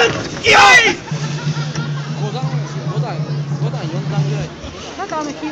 よい5段ですよ5段4段ぐらいなんかあのがって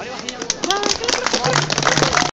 あれは